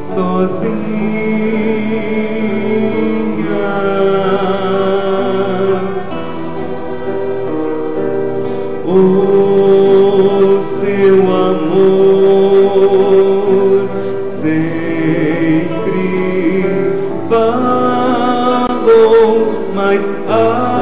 sozinha. O seu amor sempre falou, mas a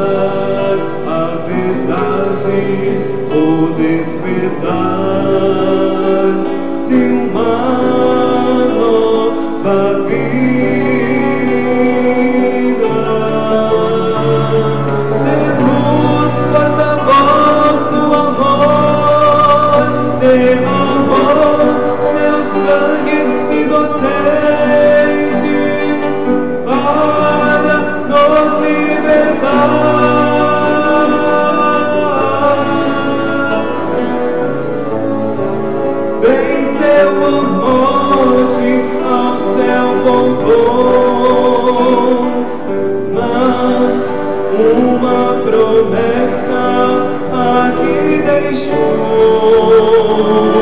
英雄。